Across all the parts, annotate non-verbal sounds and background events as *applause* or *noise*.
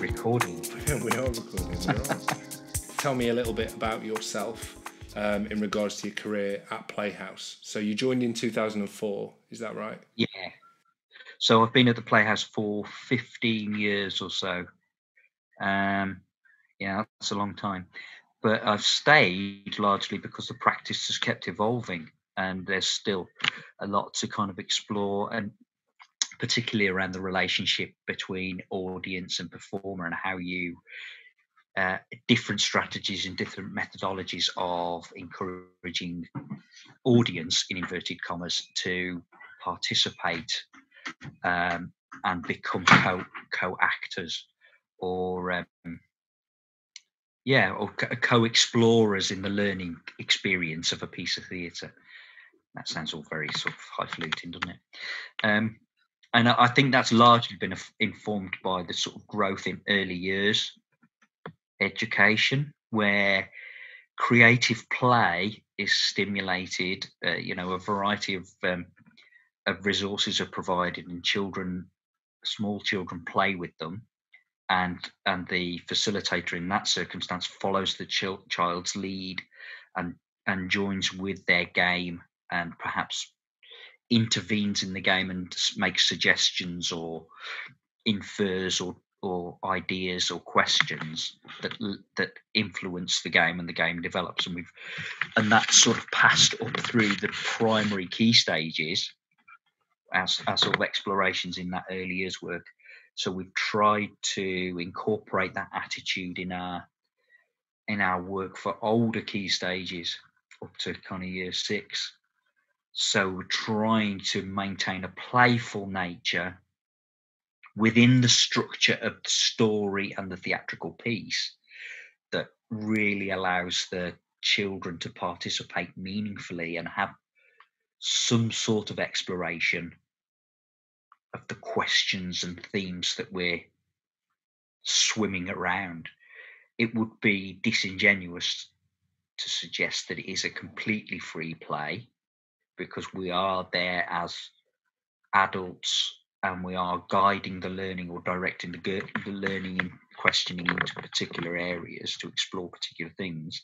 *laughs* recording. we are recording. We're. Tell me a little bit about yourself um, in regards to your career at Playhouse. So you joined in 2004, is that right? Yeah. So I've been at the Playhouse for 15 years or so. Um, yeah, that's a long time. But I've stayed largely because the practice has kept evolving and there's still a lot to kind of explore and particularly around the relationship between audience and performer and how you uh, different strategies and different methodologies of encouraging audience in inverted commas to participate um, and become co co-actors or um, yeah or co-explorers in the learning experience of a piece of theatre. That sounds all very sort of highfalutin doesn't it? Um, and I think that's largely been informed by the sort of growth in early years education, where creative play is stimulated. Uh, you know, a variety of um, of resources are provided, and children, small children, play with them, and and the facilitator in that circumstance follows the ch- child's lead, and and joins with their game, and perhaps intervenes in the game and makes suggestions or infers or or ideas or questions that that influence the game and the game develops. And we've and that's sort of passed up through the primary key stages as, as sort of explorations in that early years work. So we've tried to incorporate that attitude in our in our work for older key stages up to kind of year six so trying to maintain a playful nature within the structure of the story and the theatrical piece that really allows the children to participate meaningfully and have some sort of exploration of the questions and themes that we're swimming around. It would be disingenuous to suggest that it is a completely free play because we are there as adults and we are guiding the learning or directing the, the learning and questioning into particular areas to explore particular things.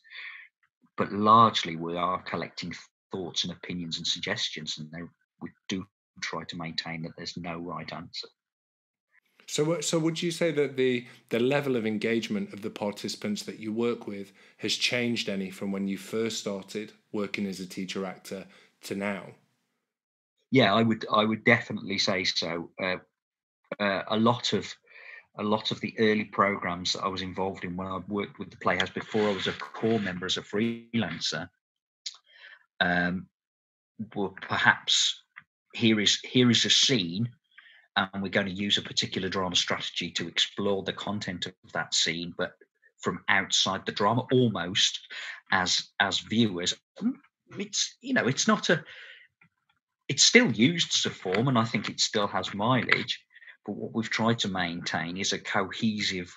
But largely, we are collecting thoughts and opinions and suggestions, and we do try to maintain that there's no right answer. So, uh, so would you say that the the level of engagement of the participants that you work with has changed any from when you first started working as a teacher actor to now? Yeah, I would I would definitely say so. Uh, uh, a lot of a lot of the early programs that I was involved in when I worked with the Playhouse before I was a core member as a freelancer um, were perhaps here is here is a scene and we're going to use a particular drama strategy to explore the content of that scene but from outside the drama almost as as viewers it's you know it's not a it's still used as a form and i think it still has mileage but what we've tried to maintain is a cohesive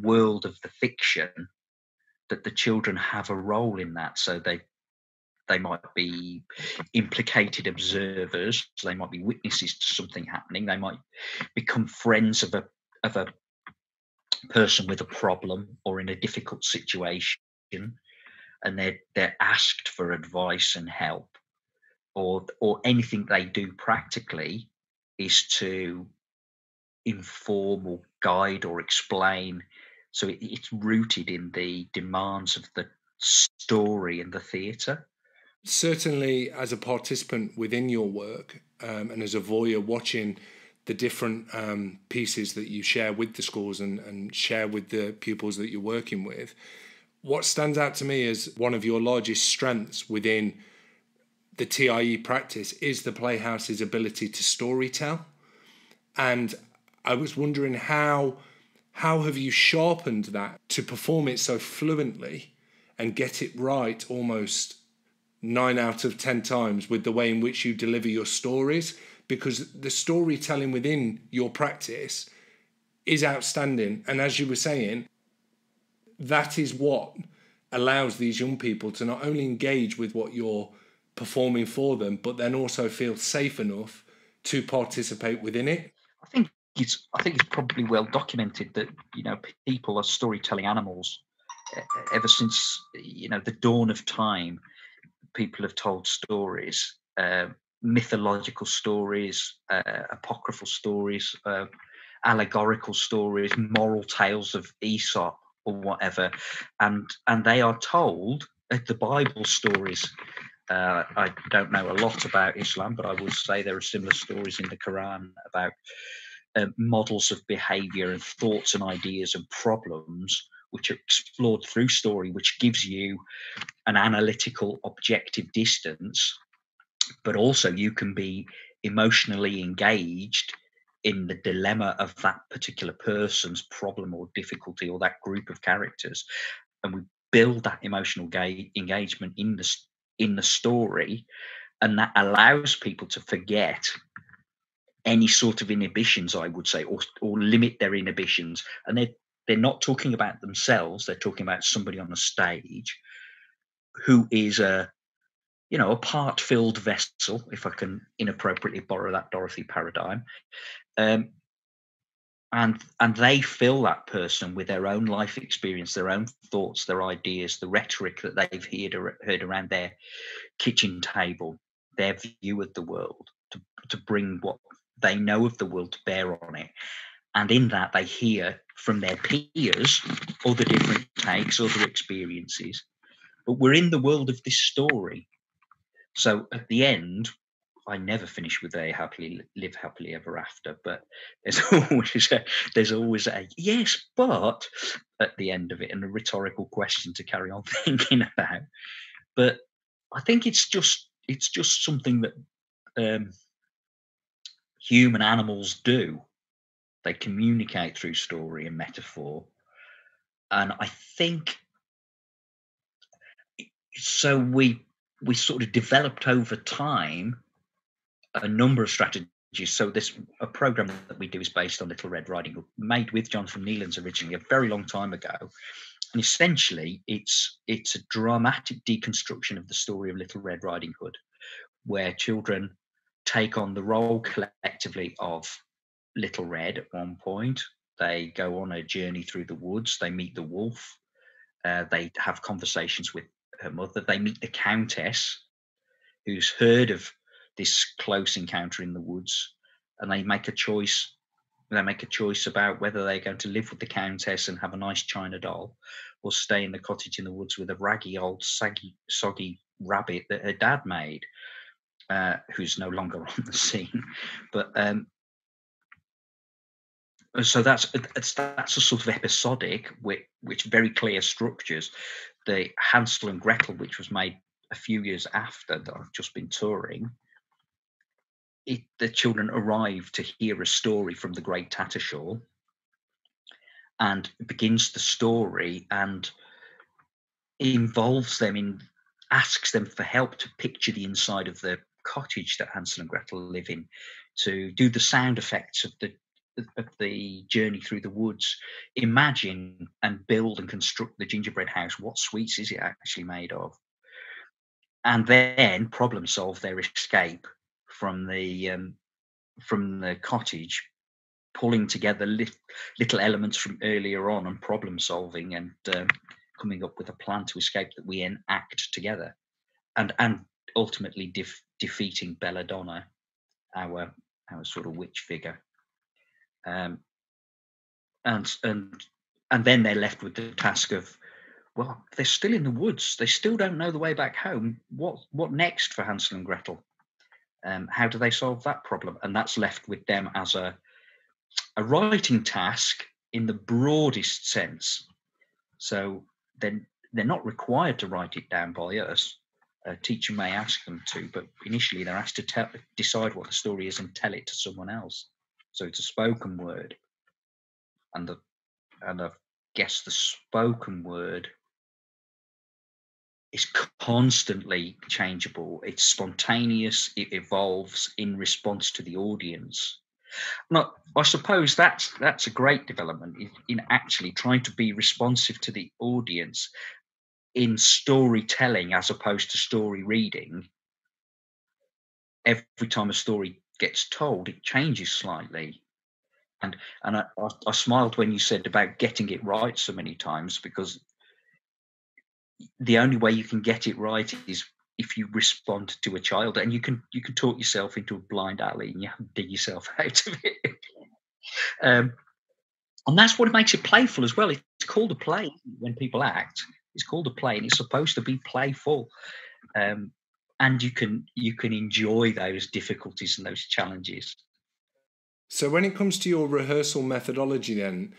world of the fiction that the children have a role in that. So they they might be implicated observers they might be witnesses to something happening they might become friends of a of a person with a problem or in a difficult situation and they're they're asked for advice and help or or anything they do practically is to inform or guide or explain. So it, it's rooted in the demands of the story and the theatre. Certainly as a participant within your work um, and as a voyeur watching the different um, pieces that you share with the schools and, and share with the pupils that you're working with what stands out to me as one of your largest strengths within the TIE practice is the Playhouse's ability to storytell. And I was wondering how how have you sharpened that to perform it so fluently and get it right almost nine out of ten times with the way in which you deliver your stories? Because the storytelling within your practice is outstanding. And as you were saying, that is what allows these young people to not only engage with what you're performing for them, but then also feel safe enough to participate within it. I think it's I think it's probably well documented that you know people are storytelling animals ever since you know the dawn of time. People have told stories, uh, mythological stories, uh, apocryphal stories, uh, allegorical stories, moral tales of Aesop or whatever, and and they are told uh, the Bible stories. Uh, I don't know a lot about Islam, but I will say there are similar stories in the Quran about uh, models of behavior and thoughts and ideas and problems which are explored through story, which gives you an analytical, objective distance, but also you can be emotionally engaged in the dilemma of that particular person's problem or difficulty or that group of characters and we build that emotional ga- engagement in the in the story and that allows people to forget any sort of inhibitions i would say or, or limit their inhibitions. And they're they're not talking about themselves they're talking about somebody on the stage who is a you know a part filled vessel if i can inappropriately borrow that dorothy paradigm um, and and they fill that person with their own life experience their own thoughts their ideas the rhetoric that they've heard, heard around their kitchen table their view of the world to, to bring what they know of the world to bear on it. And in that they hear from their peers other different takes other experiences. But we're in the world of this story. So at the end I never finish with a happily live happily ever after, but there's *laughs* always a, there's always a yes, but at the end of it, and a rhetorical question to carry on *laughs* thinking about. But I think it's just it's just something that um, human animals do. They communicate through story and metaphor, and I think so. We we sort of developed over time a number of strategies. So this a program that we do is based on Little Red Riding Hood, made with Jonathan Neelands originally a very long time ago, and essentially it's it's a dramatic deconstruction of the story of Little Red Riding Hood, where children take on the role collectively of Little Red at one point. They go on a journey through the woods. They meet the wolf. Uh, they have conversations with her mother. They meet the countess, who's heard of this close encounter in the woods, and they make a choice. They make a choice about whether they're going to live with the countess and have a nice china doll, or stay in the cottage in the woods with a raggy old saggy, soggy rabbit that her dad made, uh, who's no longer *laughs* on the scene. But um, so that's that's a sort of episodic, which, which very clear structures. The Hansel and Gretel, which was made a few years after that I've just been touring, it, the children arrive to hear a story from the great Tattershall and begins the story and involves them in asks them for help to picture the inside of the cottage that Hansel and Gretel live in, to do the sound effects of the of the journey through the woods. Imagine and build and construct the gingerbread house. What sweets is it actually made of? And then problem solve their escape from the um, from the cottage, pulling together lit, little elements from earlier on and problem solving and um, coming up with a plan to escape that we enact together, and and ultimately def- defeating Belladonna, our our sort of witch figure. Um, and and and then they're left with the task of well they're still in the woods. They still don't know the way back home. What what next for hansel and gretel um, how do they solve that problem? And that's left with them as a, a writing task in the broadest sense. So then they're not required to write it down by us. A teacher may ask them to, but initially they're asked to tell, decide what the story is and tell it to someone else. So it's a spoken word, and the and I guess the spoken word is constantly changeable. It's spontaneous. It evolves in response to the audience. Now, I suppose that's that's a great development in, in actually trying to be responsive to the audience in storytelling as opposed to story reading. Every time a story gets told, it changes slightly. and I, I, I smiled when you said about getting it right so many times because the only way you can get it right is if you respond to a child and you can you can talk yourself into a blind alley and you have to dig yourself *laughs* out of it. Um, and that's what makes it playful as well. It's called a play when people act. It's called a play and it's supposed to be playful. Um, and you can you can enjoy those difficulties and those challenges. So when it comes to your rehearsal methodology then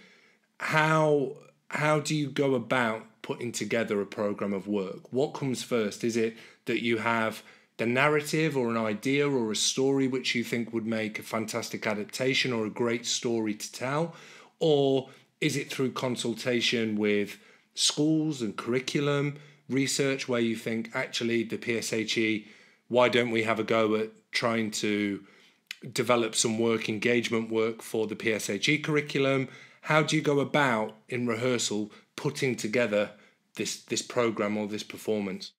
how how do you go about putting together a program of work? What comes first? Is it that you have the narrative or an idea or a story which you think would make a fantastic adaptation or a great story to tell? Or is it through consultation with schools and curriculum research where you think actually the PSHE, why don't we have a go at trying to develop some work engagement work for the PSHE curriculum? How do you go about in rehearsal putting together this this program or this performance?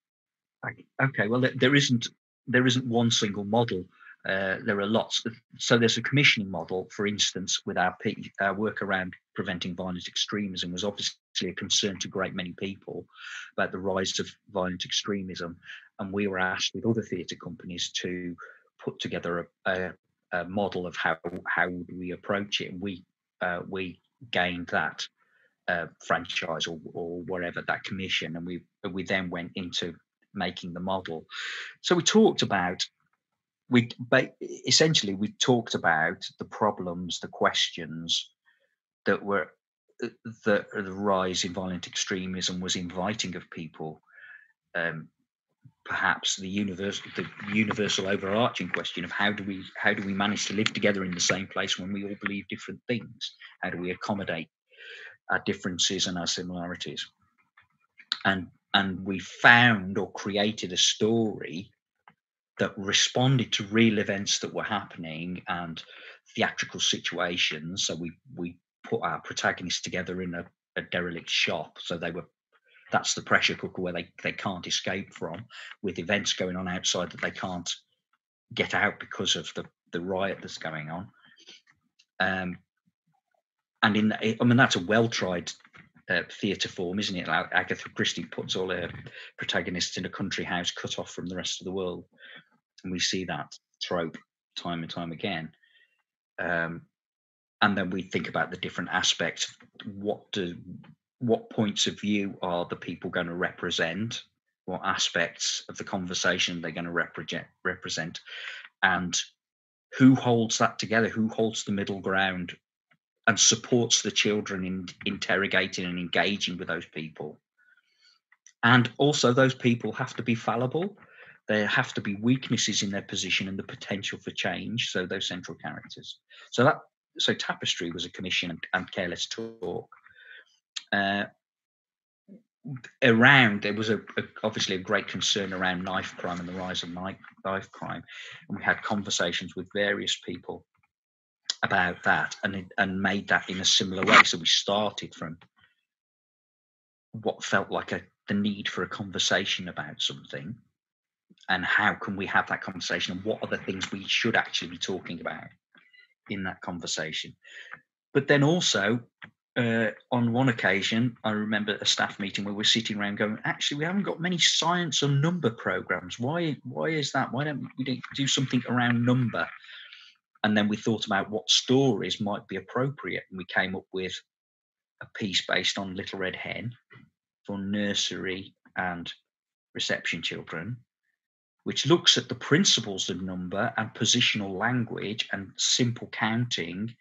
Okay, well there isn't there isn't one single model. Uh, there are lots. So there's a commissioning model, for instance, with our, P, our work around preventing violent extremism was obviously a concern to a great many people about the rise of violent extremism. And we were asked with other theatre companies to put together a, a, a, model of how how would we approach it. And we uh, we gained that uh, franchise or, or whatever that commission, and we we then went into making the model. So we talked about we but essentially we talked about the problems, the questions that were that the rise in violent extremism was inviting of people. Um, perhaps the universal the universal overarching question of how do we how do we manage to live together in the same place when we all believe different things how do we accommodate our differences and our similarities and and we found or created a story that responded to real events that were happening and theatrical situations. So we we put our protagonists together in a, a derelict shop. So they were that's the pressure cooker where they, they can't escape from with events going on outside that they can't get out because of the, the riot that's going on. Um, and in I mean that's a well tried uh, theatre form, isn't it? Like Agatha Christie puts all her protagonists in a country house cut off from the rest of the world and we see that trope time and time again. Um, and then we think about the different aspects. What do what points of view are the people going to represent? What aspects of the conversation they're going to represent? Represent, and who holds that together? Who holds the middle ground and supports the children in interrogating and engaging with those people? And also, those people have to be fallible there have to be weaknesses in their position and the potential for change. So those central characters. So that so tapestry was a commission and, and careless talk. Uh, around there was a, a, obviously a great concern around knife crime and the rise of knife, knife crime, and we had conversations with various people about that and and made that in a similar way. So we started from what felt like a the need for a conversation about something and how can we have that conversation and what are the things we should actually be talking about in that conversation. But then also uh, on one occasion i remember a staff meeting where we're sitting around going actually we haven't got many science or number programs. Why why is that? Why don't we do something around number and then we thought about what stories might be appropriate and we came up with a piece based on little red hen for nursery and reception children which looks at the principles of number and positional language and simple counting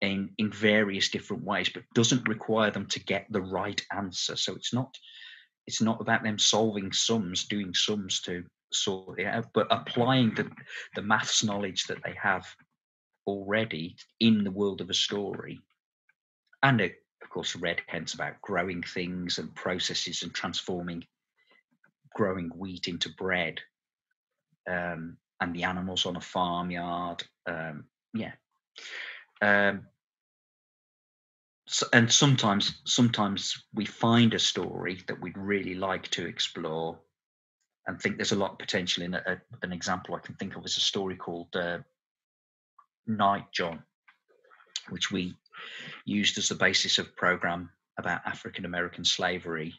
in, in various different ways, but doesn't require them to get the right answer. So it's not it's not about them solving sums, doing sums to sort it out, but applying the, the maths knowledge that they have already in the world of a story. And it, of course, red hen's about growing things and processes and transforming growing wheat into bread um, and the animals on a farmyard. Um, yeah. Um, so, and sometimes, sometimes we find a story that we'd really like to explore, and think there's a lot of potential in it. An example I can think of is a story called uh, Nightjohn, which we used as the basis of program about African American slavery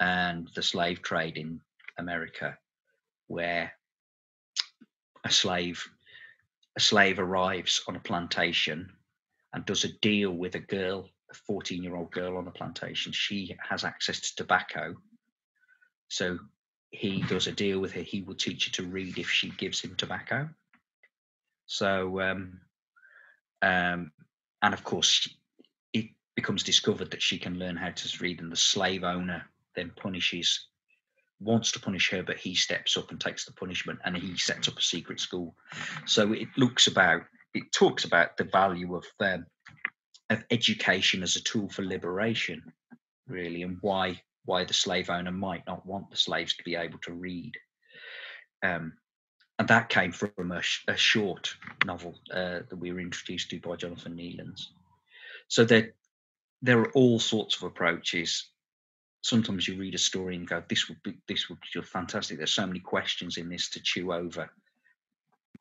and the slave trade in America, where a slave a slave arrives on a plantation and does a deal with a girl, a 14 year old girl on a plantation. She has access to tobacco. So he does a deal with her. He will teach her to read if she gives him tobacco. So, um, um, and of course, it becomes discovered that she can learn how to read, and the slave owner then punishes, wants to punish her, but he steps up and takes the punishment, and he sets up a secret school. So it looks about, it talks about the value of um, of education as a tool for liberation, really, and why why the slave owner might not want the slaves to be able to read. Um, and that came from a, a short novel uh, that we were introduced to by Jonathan Neelands. So there, there are all sorts of approaches. Sometimes you read a story and go, "This would be this would be fantastic." There's so many questions in this to chew over.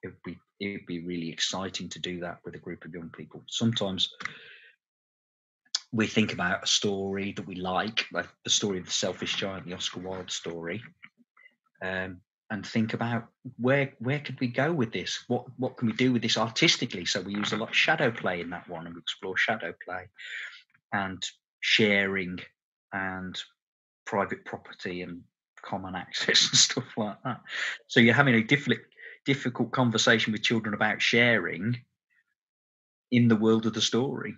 It'd be it'd be really exciting to do that with a group of young people. Sometimes we think about a story that we like, like the story of the selfish giant, the Oscar Wilde story, um, and think about where where could we go with this? What what can we do with this artistically? So we use a lot of shadow play in that one, and we explore shadow play and sharing and private property and common *laughs* access and stuff like that. So you're having a difficult difficult conversation with children about sharing in the world of the story.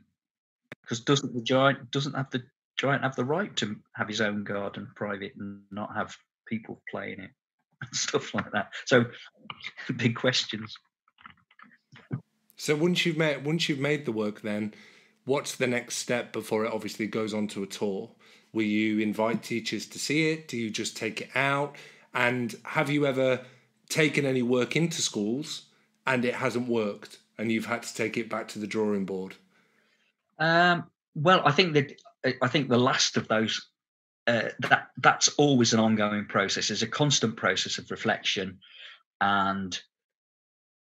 Because doesn't the giant doesn't have the giant have the right to have his own garden private and not have people playing it? *laughs* stuff like that. So *laughs* big questions. So once you've made once you've made the work, then what's the next step before it obviously goes on to a tour? Will you invite teachers to see it? Do you just take it out? And have you ever taken any work into schools and it hasn't worked and you've had to take it back to the drawing board? Um, well, I think that I think the last of those uh, that that's always an ongoing process. There's a constant process of reflection and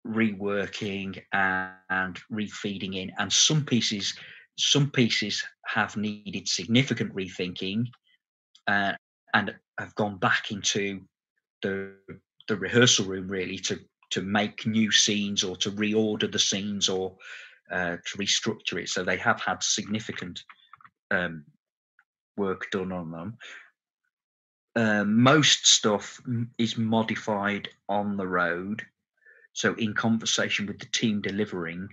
reworking and, and refeeding in. And some pieces, some pieces have needed significant rethinking, uh, and have gone back into the the rehearsal room really to to make new scenes or to reorder the scenes or uh, to restructure it. So they have had significant um, work done on them. Uh, most stuff is modified on the road. So, in conversation with the team delivering,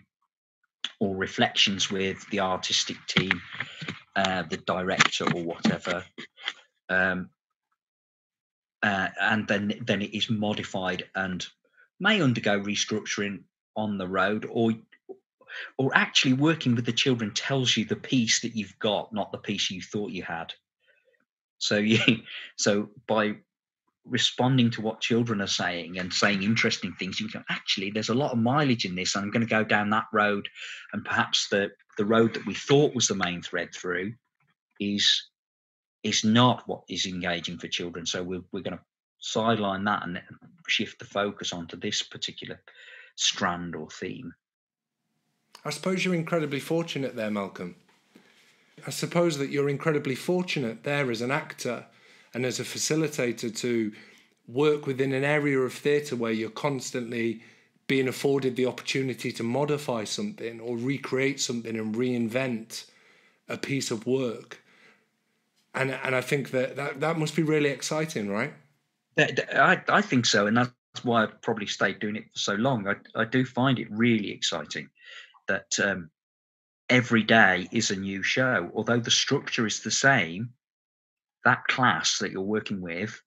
or reflections with the artistic team, uh, the director, or whatever. Um, uh, and then, then it is modified and may undergo restructuring on the road, or or actually working with the children tells you the piece that you've got, not the piece you thought you had. So *laughs* you, so by responding to what children are saying and saying interesting things, you can actually there's a lot of mileage in this, and I'm going to go down that road, and perhaps the the road that we thought was the main thread through is is not what is engaging for children. So we're we're going to sideline that and shift the focus onto this particular strand or theme. I suppose you're incredibly fortunate there, Malcolm. I suppose that you're incredibly fortunate there as an actor and as a facilitator to work within an area of theatre where you're constantly being afforded the opportunity to modify something or recreate something and reinvent a piece of work. And and I think that that, that must be really exciting, right? I, I think so, and that's why I've probably stayed doing it for so long. I, I do find it really exciting that um, every day is a new show. Although the structure is the same, that class that you're working with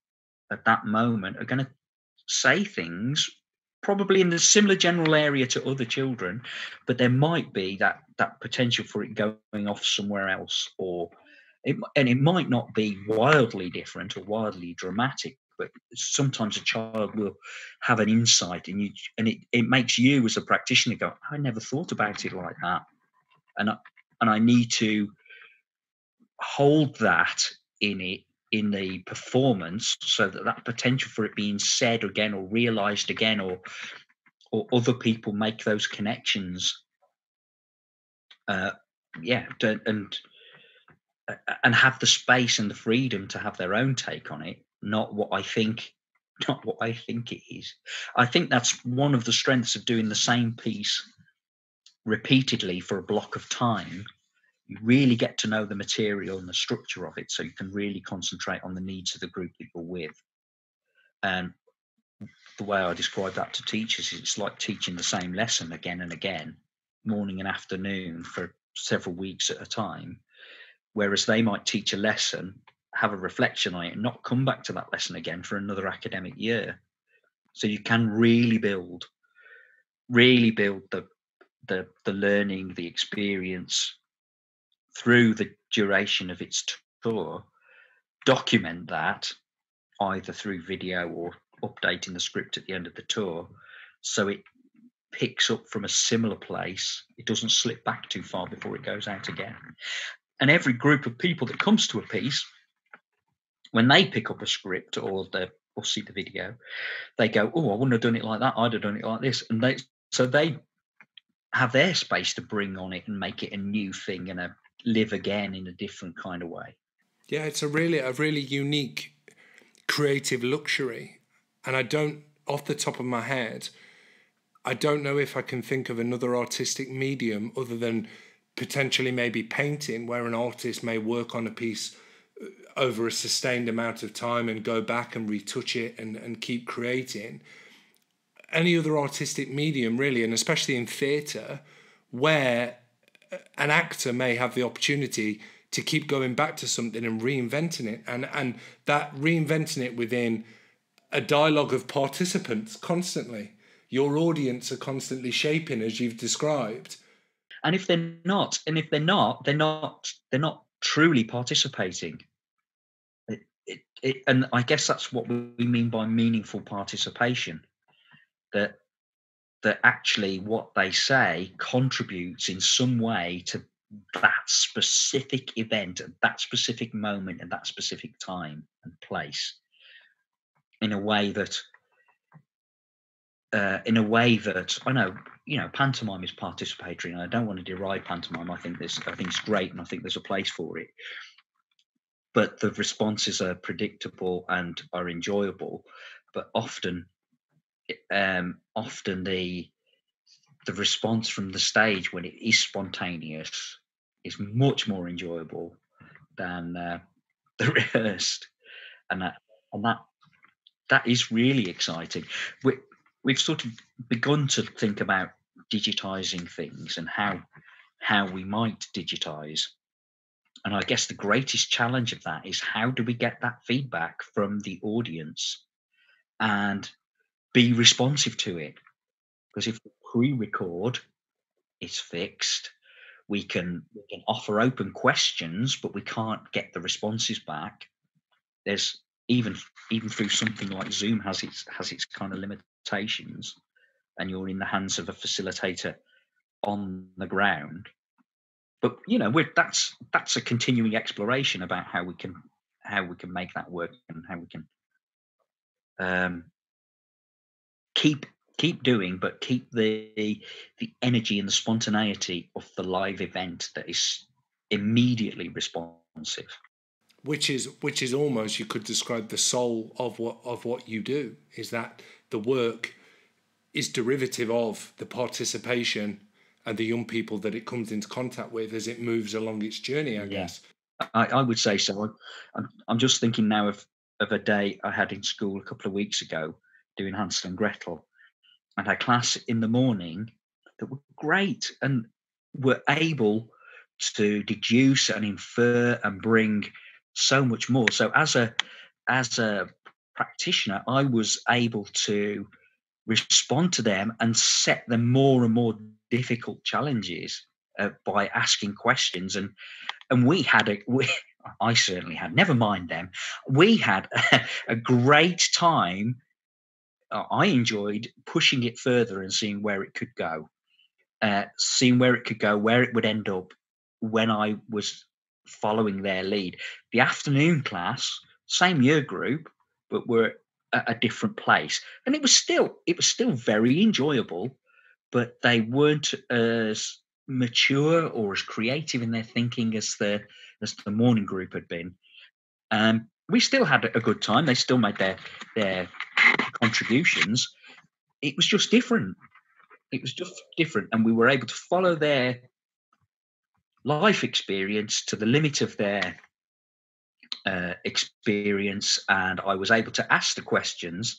at that moment are going to say things probably in the similar general area to other children, but there might be that that potential for it going off somewhere else, or it, and it might not be wildly different or wildly dramatic, but sometimes a child will have an insight and you and it, it makes you as a practitioner go i never thought about it like that. And I, and i need to hold that in it in the performance so that that potential for it being said again or realized again or or other people make those connections uh, yeah, and uh, and have the space and the freedom to have their own take on it, not what I think, *laughs* not what I think it is. I think that's one of the strengths of doing the same piece repeatedly for a block of time. You really get to know the material and the structure of it, so you can really concentrate on the needs of the group that you're with. And the way I describe that to teachers is it's like teaching the same lesson again and again, morning and afternoon for several weeks at a time. Whereas they might teach a lesson, have a reflection on it, and not come back to that lesson again for another academic year. So you can really build, really build the the the learning, the experience through the duration of its tour. Document that either through video or updating the script at the end of the tour so it picks up from a similar place it doesn't slip back too far before it goes out again and every group of people that comes to a piece when they pick up a script or the or see the video they go oh i wouldn't have done it like that. I'd have done it like this. And they so they have their space to bring on it and make it a new thing and a live again in a different kind of way. Yeah it's a really a really unique creative luxury. And I don't, off the top of my head, I don't know if I can think of another artistic medium other than potentially maybe painting, where an artist may work on a piece over a sustained amount of time and go back and retouch it and, and keep creating. Any other artistic medium, really, and especially in theatre, where an actor may have the opportunity to keep going back to something and reinventing it, and and that reinventing it within a dialogue of participants constantly. Your audience are constantly shaping as you've described. And if they're not, and if they're not, they're not, they're not truly participating. It, and I guess that's what we mean by meaningful participation. That that actually what they say contributes in some way to that specific event at that specific moment at that specific time and place in a way that uh, in a way that I know, you know, pantomime is participatory, and I don't want to deride pantomime. I think this, I think it's great, and I think there's a place for it. But the responses are predictable and are enjoyable, but often, um, often the the response from the stage when it is spontaneous is much more enjoyable than uh, *laughs* the rehearsed, and that and that that is really exciting. We, we've sort of begun to think about digitizing things and how how we might digitize. And I guess the greatest challenge of that is how do we get that feedback from the audience and be responsive to it? Because if we pre-record, it's fixed. We can we can offer open questions, but we can't get the responses back. There's even even through something like Zoom has its has its kind of limitations, and you're in the hands of a facilitator on the ground. But you know, we're, that's that's a continuing exploration about how we can how we can make that work and how we can um, keep keep doing, but keep the the energy and the spontaneity of the live event that is immediately responsive. Which is which is almost you could describe the soul of what of what you do is that the work is derivative of the participation and the young people that it comes into contact with as it moves along its journey i yeah. guess I, I, would say so I'm, I'm just thinking now of of a day i had in school a couple of weeks ago doing hansel and gretel and had class in the morning that were great and were able to deduce and infer and bring so much more. So as a as a practitioner, I was able to respond to them and set them more and more difficult challenges uh, by asking questions and and we had a we, *laughs* I certainly had never mind them. We had a, *laughs* a great time. Uh, I enjoyed pushing it further and seeing where it could go uh, seeing where it could go where it would end up when I was following their lead. The afternoon class, same year group, but were at a different place, and it was still it was still very enjoyable, but they weren't as mature or as creative in their thinking as the as the morning group had been. Um, we still had a good time. They still made their their contributions. It was just different. It was just different, and we were able to follow their life experience to the limit of their uh, experience, and I was able to ask the questions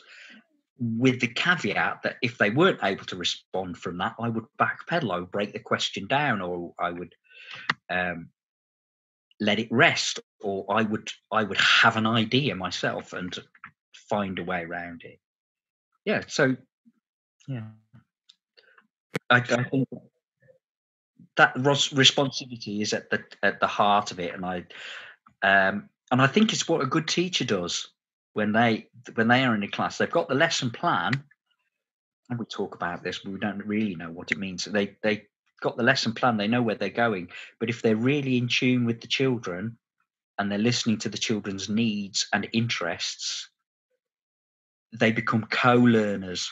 with the caveat that if they weren't able to respond from that, I would backpedal. I would break the question down, or I would um, let it rest, or I would I would have an idea myself and find a way around it. Yeah. So, yeah, I, I think that responsivity is at the at the heart of it, and I um, and I think it's what a good teacher does when they when they are in a class. They've got the lesson plan, and we talk about this, but we don't really know what it means. They they got the lesson plan. They know where they're going. But if they're really in tune with the children, and they're listening to the children's needs and interests, they become co-learners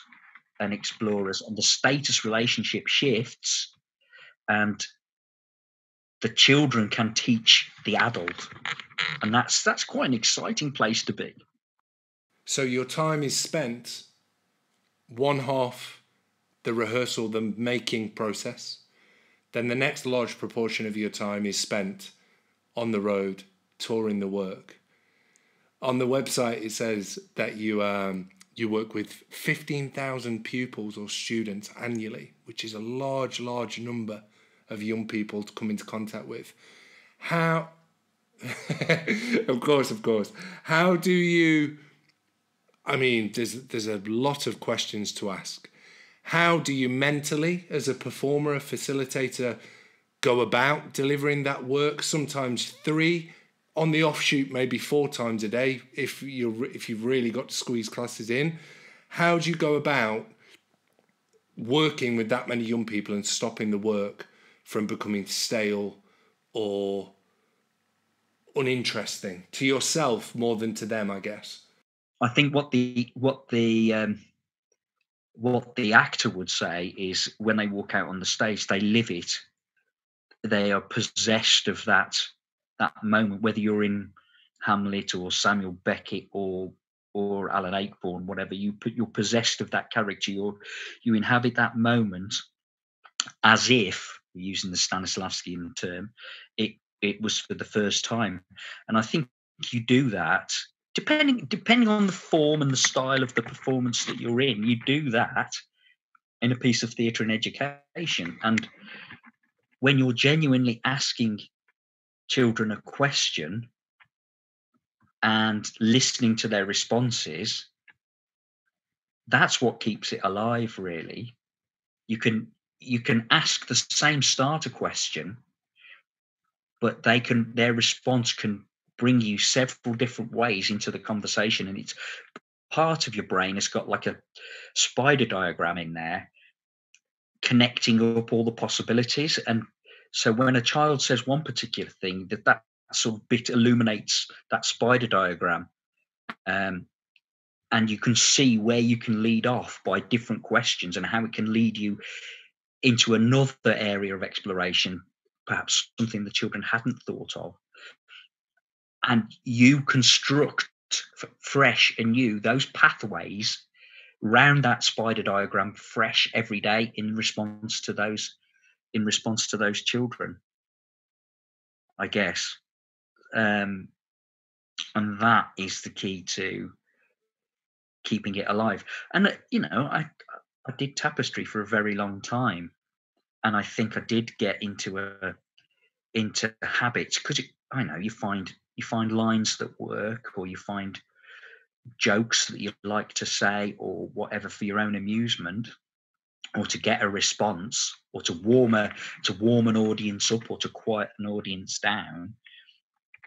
and explorers, and the status relationship shifts, and the children can teach the adult and that's that's quite an exciting place to be so your time is spent one half the rehearsal, the making process. Then the next large proportion of your time is spent on the road touring the work. On the website, it says that you um, you work with fifteen thousand pupils or students annually, which is a large, large number of young people to come into contact with. How, *laughs* of course, of course, how do you I mean, there's there's a lot of questions to ask. How do you mentally, as a performer, a facilitator, go about delivering that work? Sometimes three, on the offshoot, maybe four times a day if you if you've really got to squeeze classes in. How do you go about working with that many young people and stopping the work from becoming stale or uninteresting to yourself more than to them, I guess? I think what the what the um, what the actor would say is when they walk out on the stage, they live it. They are possessed of that that moment, whether you're in Hamlet or Samuel Beckett or or Alan Ayckbourn, whatever you put, you're possessed of that character. You you inhabit that moment as if using the Stanislavskian term, it it was for the first time. And I think you do that depending depending on the form and the style of the performance that you're in, you do that in a piece of theatre and education. And when you're genuinely asking children a question and listening to their responses, that's what keeps it alive, really. You can you can ask the same starter question, but they can their response can bring you several different ways into the conversation and it's part of your brain has got like a spider diagram in there connecting up all the possibilities and so when a child says one particular thing that that sort of bit illuminates that spider diagram um, and you can see where you can lead off by different questions and how it can lead you into another area of exploration perhaps something the children hadn't thought of and you construct fresh and new those pathways round that spider diagram fresh every day in response to those in response to those children i guess. Um and that is the key to keeping it alive. And uh, you know i i did tapestry for a very long time and i think i did get into a into habits because i know you find you find lines that work or you find jokes that you like to say or whatever for your own amusement or to get a response or to warm a to warm an audience up or to quiet an audience down.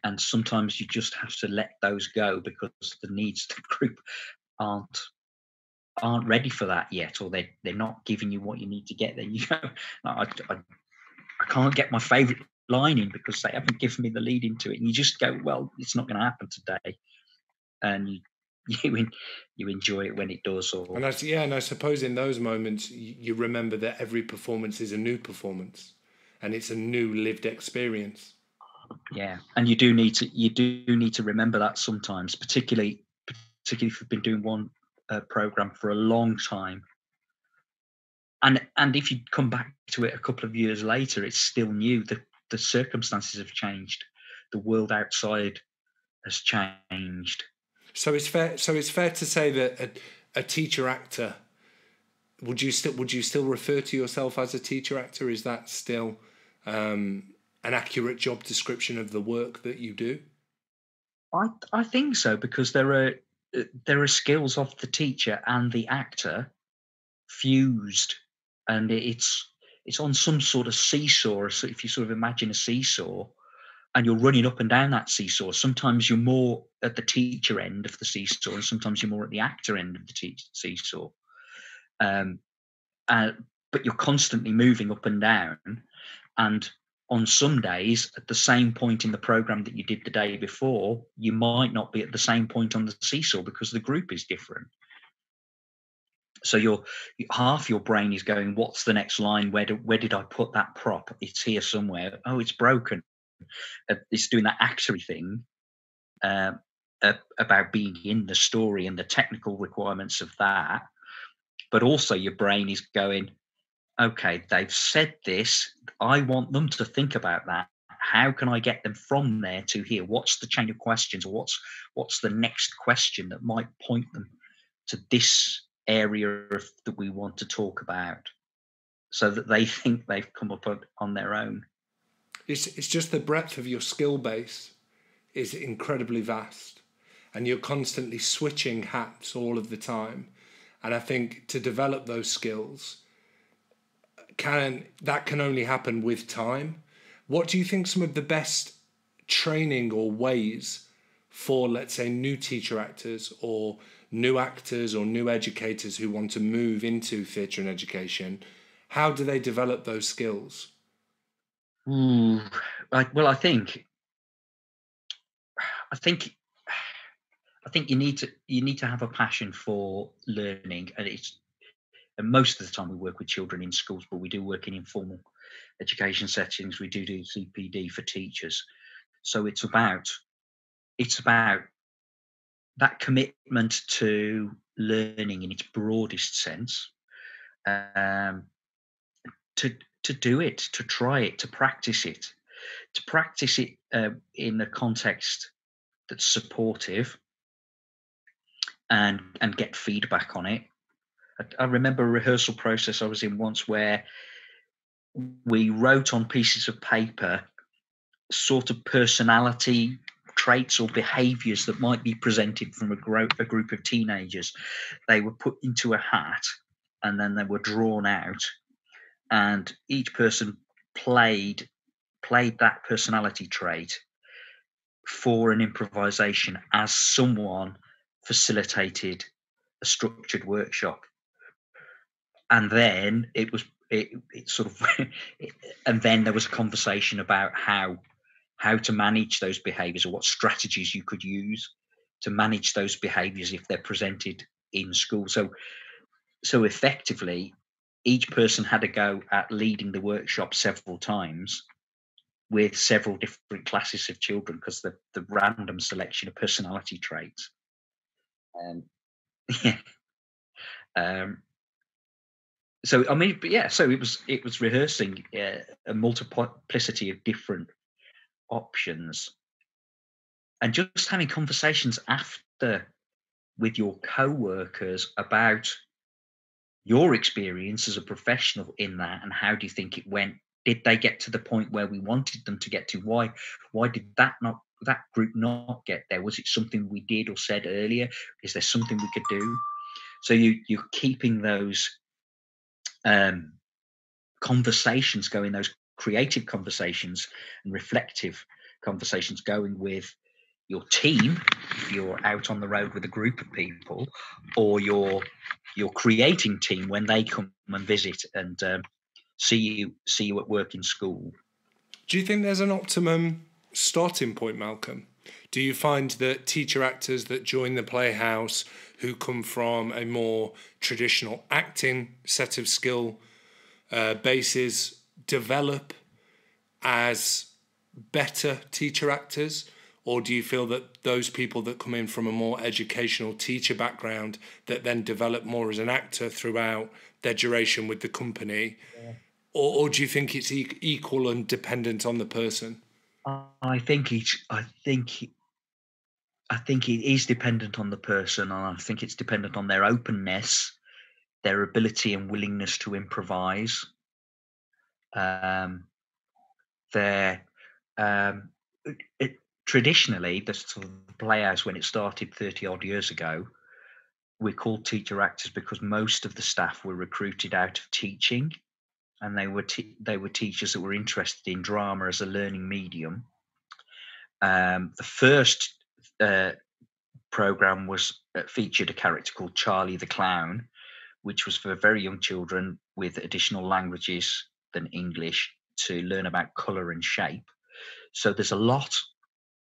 And sometimes you just have to let those go because the needs of the *laughs* group aren't aren't ready for that yet or they they're not giving you what you need to get there. *laughs* You go I, I, I can't get my favorite lining because they haven't given me the lead into it. And you just go, well, it's not going to happen today, and *laughs* you you you enjoy it when it does. Or and I, yeah, and I suppose in those moments you remember that every performance is a new performance. and it's a new lived experience. Yeah, and you do need to you do need to remember that sometimes, particularly particularly if you've been doing one uh, program for a long time. And and if you come back to it a couple of years later, it's still new. The the circumstances have changed. The world outside has changed. So it's fair. So it's fair to say that a, a teacher actor. Would you still would you still refer to yourself as a teacher actor? Is that still um, an accurate job description of the work that you do? I I think so because there are there are skills of the teacher and the actor fused, and it's it's on some sort of seesaw. So if you sort of imagine a seesaw, and you're running up and down that seesaw, sometimes you're more at the teacher end of the seesaw, and sometimes you're more at the actor end of the seesaw. Um, uh, but you're constantly moving up and down, and on some days at the same point in the program that you did the day before you might not be at the same point on the seesaw because the group is different so your half your brain is going what's the next line where do, where did i put that prop it's here somewhere oh it's broken uh, it's doing that actory thing uh, about being in the story and the technical requirements of that but also your brain is going okay, they've said this. I want them to think about that. How can I get them from there to here? What's the chain of questions, or what's what's the next question that might point them to this area that we want to talk about, so that they *laughs* think they've come up on, their own. It's it's just the breadth of your skill base is incredibly vast, and you're constantly switching hats all of the time. And I think to develop those skills, can that can only happen with time. What do you think some of the best training or ways for let's say new teacher actors or new actors or new educators who want to move into theatre and education how do they develop those skills hmm, I, well i think i think i think you need to you need to have a passion for learning and it's and most of the time we work with children in schools, but we do work in informal education settings. We do do CPD for teachers. So it's about it's about that commitment to learning in its broadest sense. Um, to to do it, to try it, to practice it, to practice it uh, in a context that's supportive, and and get feedback on it, I, remember a rehearsal process I was in once where we wrote on pieces of paper sort of personality traits or behaviors that might be presented from a, gro- a group of teenagers. They were put into a hat and then they were drawn out, and each person played played that personality trait for an improvisation as someone facilitated a structured workshop and then it was it, it sort of *laughs* and then there was a conversation about how how to manage those behaviors or what strategies you could use to manage those behaviors if they're presented in school. So so effectively each person had a go at leading the workshop several times with several different classes of children because the the random selection of personality traits. Um, *laughs* yeah. Um, so I mean, yeah, so it was it was rehearsing uh, a multiplicity of different options, and just having conversations after with your co-workers about your experience as a professional in that and how do you think it went? Did they get to the point where we wanted them to get to? Why why did that not that group not get there? Was it something we did or said earlier? Is there something we could do? So you you're keeping those um, conversations going, those creative conversations and reflective conversations going with your team if you're out on the road with a group of people or your your creating team when they come and visit and um, see you see you at work in school. Do you think there's an optimum starting point malcolm? Do you find that teacher actors that join the playhouse who come from a more traditional acting set of skill uh, bases develop as better teacher actors? Or do you feel that those people that come in from a more educational teacher background that then develop more as an actor throughout their duration with the company? Yeah. Or, or do you think it's e- equal and dependent on the person? I think it's. I think. I think it is dependent on the person, and I think it's dependent on their openness, their ability and willingness to improvise, um, um, it, traditionally the sort of when it started 30 odd years ago we're called teacher actors because most of the staff were recruited out of teaching and they were te- they were teachers that were interested in drama as a learning medium. Um, the first uh, program was uh, featured a character called charlie the clown which was for very young children with additional languages than english to learn about color and shape so there's a lot,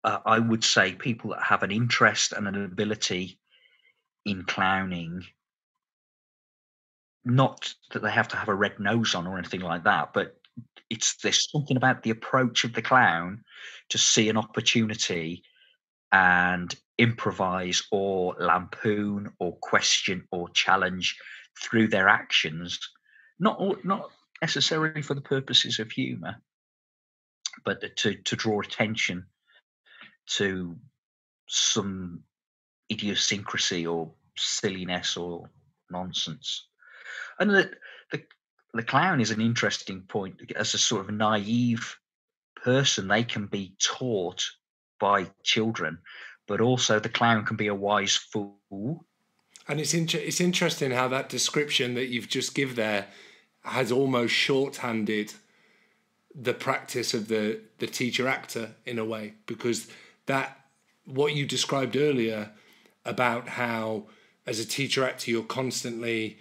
uh, I would say, people that have an interest and an ability in clowning. Not that they have to have a red nose on or anything like that, but it's there's something about the approach of the clown to see an opportunity and improvise or lampoon or question or challenge through their actions not not necessarily for the purposes of humor but to to draw attention to some idiosyncrasy or silliness or nonsense. And the, the the clown is an interesting point as a sort of naive person. They can be taught by children, but also the clown can be a wise fool. And it's inter- it's interesting how that description that you've just give there has almost shorthanded the practice of the the teacher actor in a way because that what you described earlier about how as a teacher actor you're constantly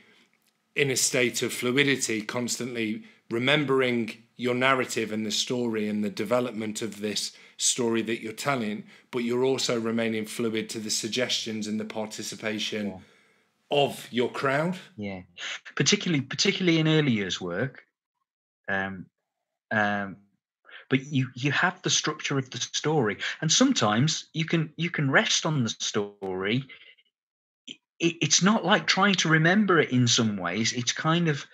in a state of fluidity constantly remembering your narrative and the story and the development of this story that you're telling but you're also remaining fluid to the suggestions and the participation yeah. Of your crowd yeah particularly particularly in early years work um, um, but you you have the structure of the story, and sometimes you can you can rest on the story. It, it's not like trying to remember it in some ways. It's kind of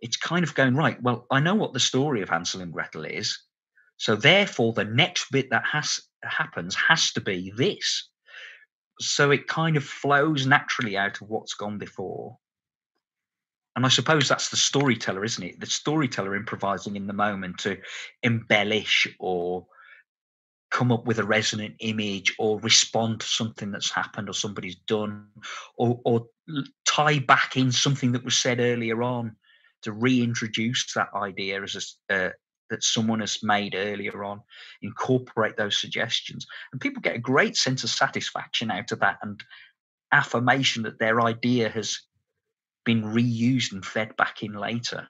it's kind of going right. Well, I know what the story of Hansel and Gretel is, so therefore the next bit that has happens has to be this. So it kind of flows naturally out of what's gone before. And I suppose that's the storyteller, isn't it? The storyteller improvising in the moment to embellish or come up with a resonant image or respond to something that's happened or somebody's done or, or tie back in something that was said earlier on to reintroduce that idea as a, uh, that someone has made earlier on incorporate those suggestions and people get a great sense of satisfaction out of that and affirmation that their idea has been reused and fed back in later.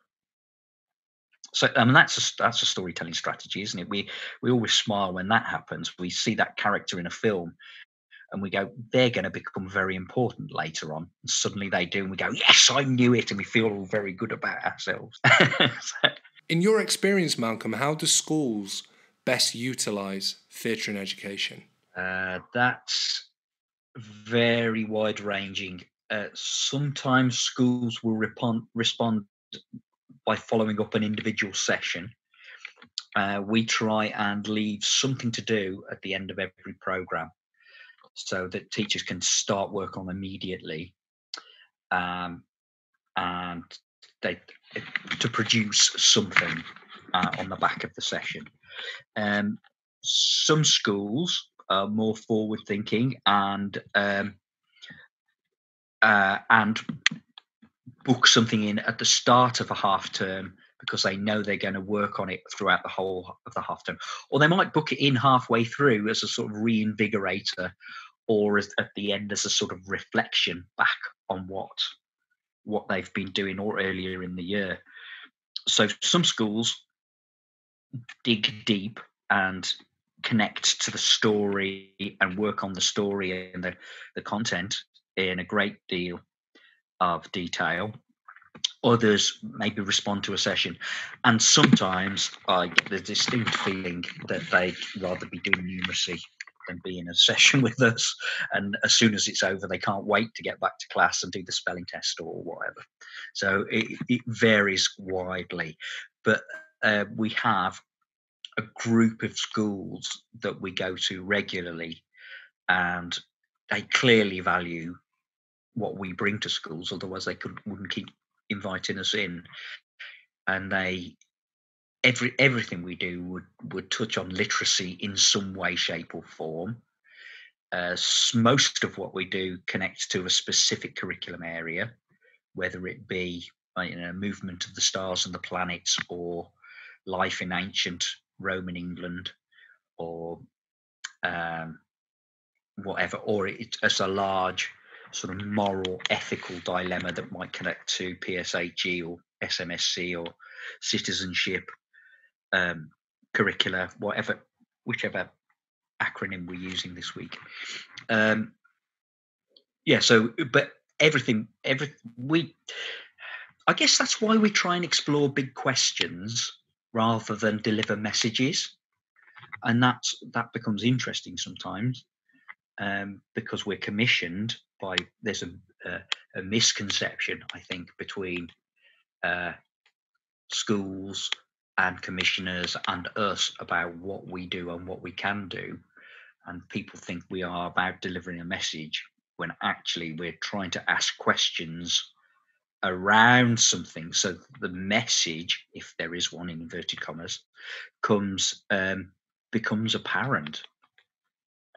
So I mean that's a that's a storytelling strategy, isn't it? We we always smile when that happens. We see that character in a film and we go, they're going to become very important later on. And suddenly they do, and we go, yes, I knew it, and we feel all very good about ourselves. *laughs* so, in your experience, Malcolm, how do schools best utilize theatre in education? Uh, that's very wide ranging uh, sometimes schools will respond respond by following up an individual session. Uh, we try and leave something to do at the end of every program so that teachers can start work on immediately um, and they to produce something uh, on the back of the session. Um, some schools are more forward thinking and um, uh, and book something in at the start of a half term because they know they're going to work on it throughout the whole of the half term. Or they might book it in halfway through as a sort of reinvigorator or as, at the end as a sort of reflection back on what what they've been doing or earlier in the year. So some schools dig deep and connect to the story and work on the story and the, the content in a great deal of detail. others maybe respond to a session and sometimes i get the distinct feeling that they'd rather be doing numeracy than be in a *laughs* session with us. And as soon as it's over they can't wait to get back to class and do the spelling test or whatever. So it, it varies widely. But uh, we have a group of schools that we go to regularly and they clearly value what we bring to schools otherwise they could wouldn't keep inviting us in, and they every everything we do would would touch on literacy in some way, shape, or form. Uh, most of what we do connects to a specific curriculum area, whether it be uh, you know movement of the stars and the planets, or life in ancient Roman England, or um, whatever, or it's a large sort of moral, ethical dilemma that might connect to PSHE or SMSC or citizenship um, curricula, whatever, whichever acronym we're using this week. Um, yeah, so but everything, every we, I guess that's why we try and explore big questions rather than deliver messages, and that's that becomes interesting sometimes um, because we're commissioned by there's a, a, a misconception I think between uh, schools and commissioners and us about what we do and what we can do, and people think we are about delivering a message when actually we're trying to ask questions around something. So the message if there is one in inverted commas comes um, becomes apparent.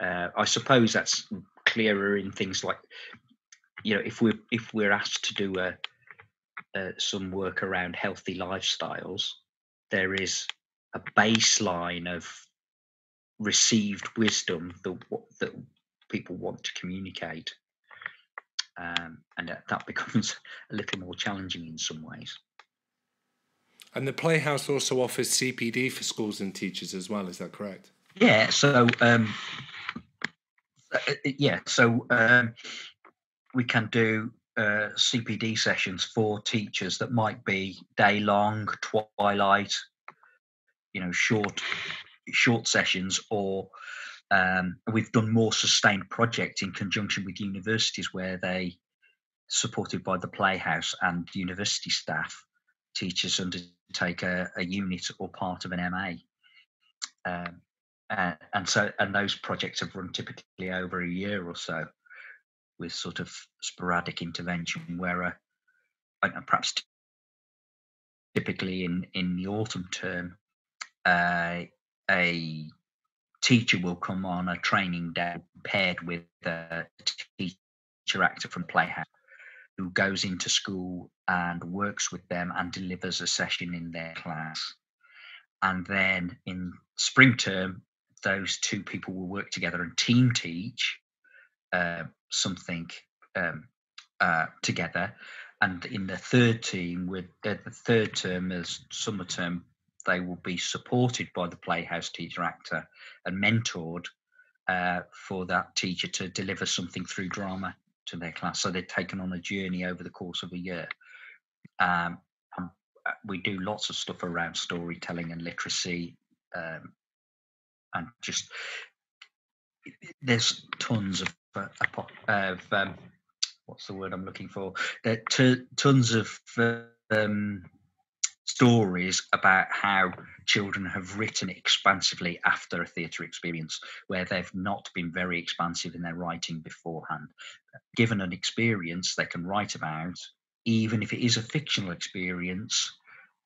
Uh, i suppose that's clearer in things like you know if we're if we're asked to do a, uh, some work around healthy lifestyles there is a baseline of received wisdom that that people want to communicate. Um, and that, that *laughs* becomes a little more challenging in some ways. And the playhouse also offers cpd for schools and teachers as well is that correct? Yeah so um, uh, uh, yeah, so um, we can do uh, CPD sessions for teachers that might be day long, twilight, you know, short short sessions, or um, we've done more sustained projects in conjunction with universities where they, supported by the Playhouse and university staff, teachers undertake a, a unit or part of an MA. Um, and so and those projects have run typically over a year or so with sort of sporadic intervention where a, perhaps typically in in the autumn term uh, a teacher will come on a training day paired with a teacher actor from playhouse who goes into school and works with them and delivers a session in their class. And then in spring term those two people will work together and team teach uh, something um, uh, together. And in the third team, with uh, the third term as summer term, they will be supported by the Playhouse teacher actor and mentored uh, for that teacher to deliver something through drama to their class. So they're taken on a journey over the course of a year. Um, uh, we do lots of stuff around storytelling and literacy um, and just there's tons of of um, what's the word I'm looking for? There t- tons of um, stories about how children have written expansively after a theatre experience where they've not been very expansive in their writing beforehand. Given an experience they can write about, even if it is a fictional experience,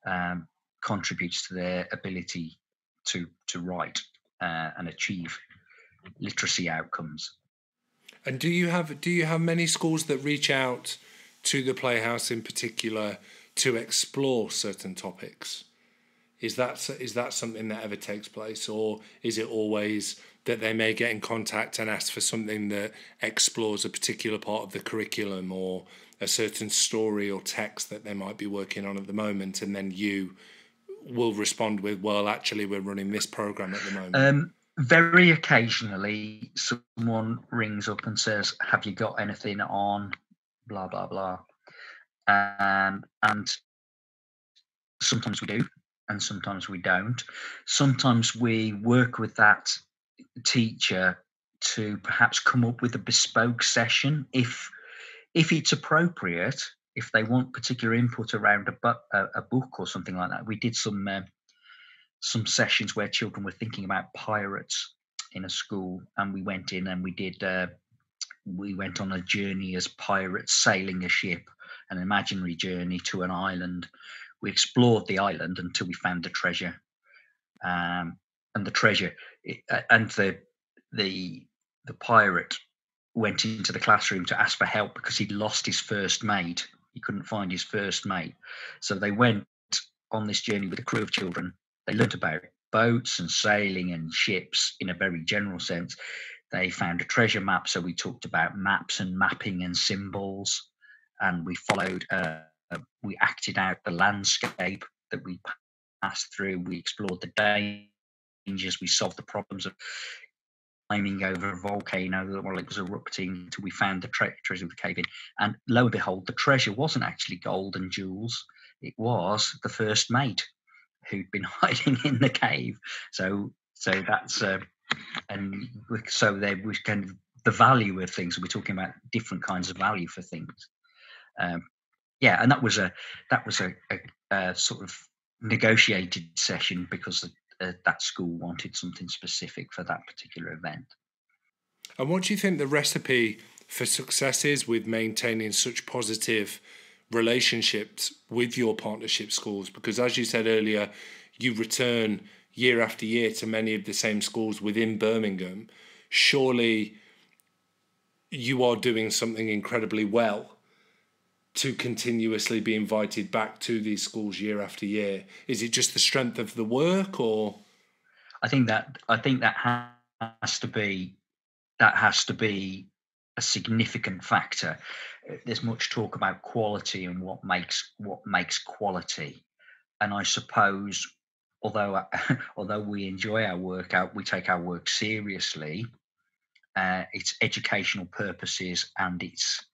um, contributes to their ability to to write uh, and achieve literacy outcomes. And do you have do you have many schools that reach out to the Playhouse in particular to explore certain topics? Is that is that something that ever takes place, or is it always that they may get in contact and ask for something that explores a particular part of the curriculum or a certain story or text that they might be working on at the moment, and then you will respond with, "Well, actually, we're running this program at the moment." Um, very occasionally, someone rings up and says, "Have you got anything on?" Blah blah blah. um, and sometimes we do, and sometimes we don't. Sometimes we work with that teacher to perhaps come up with a bespoke session if if it's appropriate if they want particular input around a, bu- a, a book or something like that we did some uh, some sessions where children were thinking about pirates in a school and we went in and we did uh, we went on a journey as pirates sailing a ship an imaginary journey to an island. We explored the island until we found the treasure. Um, and the treasure and the the the pirate went into the classroom to ask for help because he'd lost his first mate. He couldn't find his first mate. So they went on this journey with a crew of children they learnt about boats and sailing and ships in a very general sense. They found a treasure map so we talked about maps and mapping and symbols and we followed uh, we acted out the landscape that we passed through. We explored the dangers we solved the problems of climbing over a volcano while it was erupting until we found the tre- treasure of the cave in. And lo and behold, the treasure wasn't actually gold and jewels, it was the first mate who'd been *laughs* hiding in the cave. So, so that's, uh, and so there was kind of the value of things. We're talking about different kinds of value for things. Um, yeah, and that was a that was a, a, a sort of negotiated session because the, uh, that school wanted something specific for that particular event. And what do you think the recipe for success is with maintaining such positive relationships with your partnership schools? Because as you said earlier, you return year after year to many of the same schools within Birmingham. Surely you are doing something incredibly well to continuously be invited back to these schools year after year? Is it just the strength of the work, or? I think that I think that has to be that has to be a significant factor. There's much talk about quality and what makes what makes quality, and I suppose although *laughs* although we enjoy our work out, we take our work seriously. Uh, it's educational purposes and it's